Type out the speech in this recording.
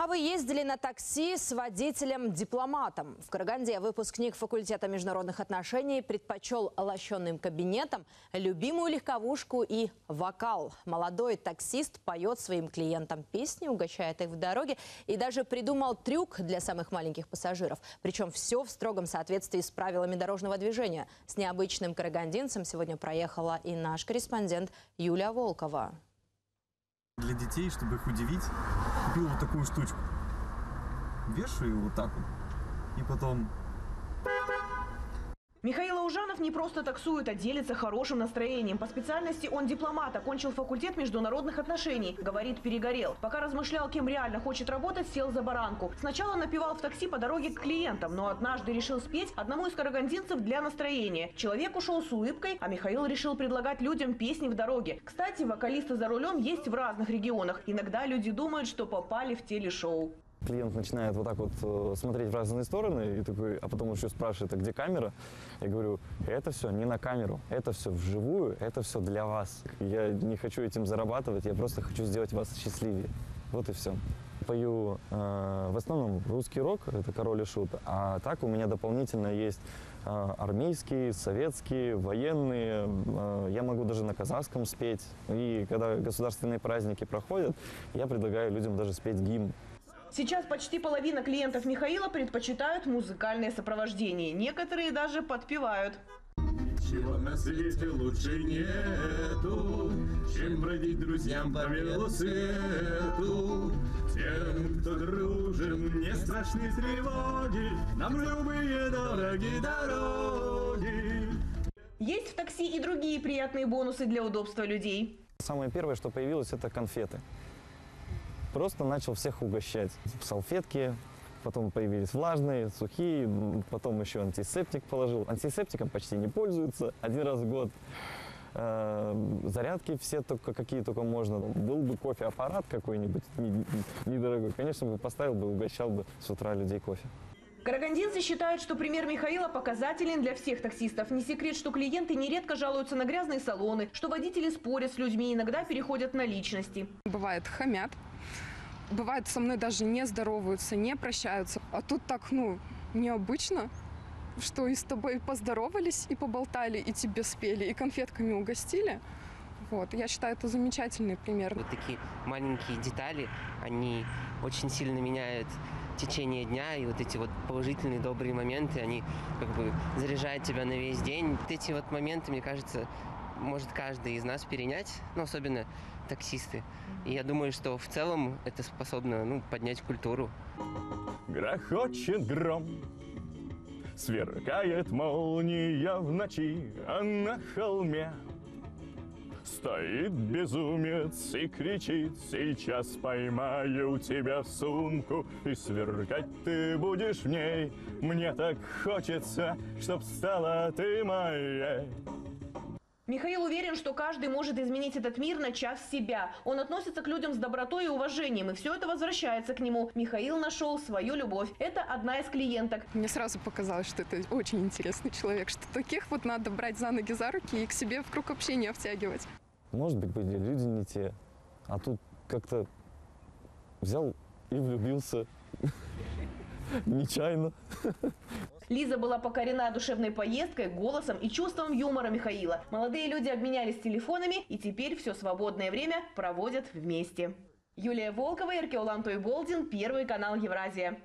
А вы ездили на такси с водителем-дипломатом? В Караганде выпускник факультета международных отношений предпочел лощенным кабинетом любимую легковушку и вокал. Молодой таксист поет своим клиентам песни, угощает их в дороге и даже придумал трюк для самых маленьких пассажиров. Причем все в строгом соответствии с правилами дорожного движения. С необычным карагандинцем сегодня проехала и наш корреспондент Юлия Волкова. Для детей, чтобы их удивить, купил вот такую штучку. Вешаю вот так вот. И потом Михаил Аужанов не просто таксует, а делится хорошим настроением. По специальности он дипломат, окончил факультет международных отношений. Говорит, перегорел. Пока размышлял, кем реально хочет работать, сел за баранку. Сначала напевал в такси по дороге к клиентам, но однажды решил спеть одному из карагандинцев для настроения. Человек ушел с улыбкой, а Михаил решил предлагать людям песни в дороге. Кстати, вокалисты за рулем есть в разных регионах. Иногда люди думают, что попали в телешоу. Клиент начинает вот так вот э, смотреть в разные стороны, и такой, а потом еще спрашивает, а где камера? Я говорю, это все не на камеру, это все вживую, это все для вас. Я не хочу этим зарабатывать, я просто хочу сделать вас счастливее. Вот и все. Пою э, в основном русский рок, это король и шут, а так у меня дополнительно есть э, армейские, советские, военные. Э, я могу даже на казахском спеть. И когда государственные праздники проходят, я предлагаю людям даже спеть гимн. Сейчас почти половина клиентов Михаила предпочитают музыкальное сопровождение. Некоторые даже подпевают. Чего на свете лучше нету, чем бродить друзьям по велосвету. Тем, кто дружен, не страшны тревоги, нам любые дороги дороги. Есть в такси и другие приятные бонусы для удобства людей. Самое первое, что появилось, это конфеты. Просто начал всех угощать. Салфетки, потом появились влажные, сухие, потом еще антисептик положил. Антисептиком почти не пользуются, один раз в год. Э, Зарядки все только какие только можно. Был бы кофе-аппарат какой-нибудь не- недорогой, конечно бы поставил бы, угощал бы с утра людей кофе. Карагандинцы считают, что пример Михаила показателен для всех таксистов. Не секрет, что клиенты нередко жалуются на грязные салоны, что водители спорят с людьми, иногда переходят на личности. Бывает хамят, бывает со мной даже не здороваются, не прощаются. А тут так, ну, необычно, что и с тобой поздоровались, и поболтали, и тебе спели, и конфетками угостили. Вот, я считаю, это замечательный пример. Вот такие маленькие детали, они очень сильно меняют течение дня, и вот эти вот положительные, добрые моменты, они как бы заряжают тебя на весь день. Вот эти вот моменты, мне кажется, может каждый из нас перенять, ну, особенно таксисты. И я думаю, что в целом это способно ну, поднять культуру. Грохочет гром, сверкает молния в ночи, а на холме Стоит безумец и кричит, сейчас поймаю тебя в сумку, и сверкать ты будешь в ней. Мне так хочется, чтоб стала ты моей. Михаил уверен, что каждый может изменить этот мир, начав с себя. Он относится к людям с добротой и уважением, и все это возвращается к нему. Михаил нашел свою любовь. Это одна из клиенток. Мне сразу показалось, что это очень интересный человек, что таких вот надо брать за ноги, за руки и к себе в круг общения втягивать. Может быть, были люди не те, а тут как-то взял и влюбился нечаянно. Лиза была покорена душевной поездкой, голосом и чувством юмора Михаила. Молодые люди обменялись телефонами и теперь все свободное время проводят вместе. Юлия Волкова, Иркеолан Тойболдин, Первый канал Евразия.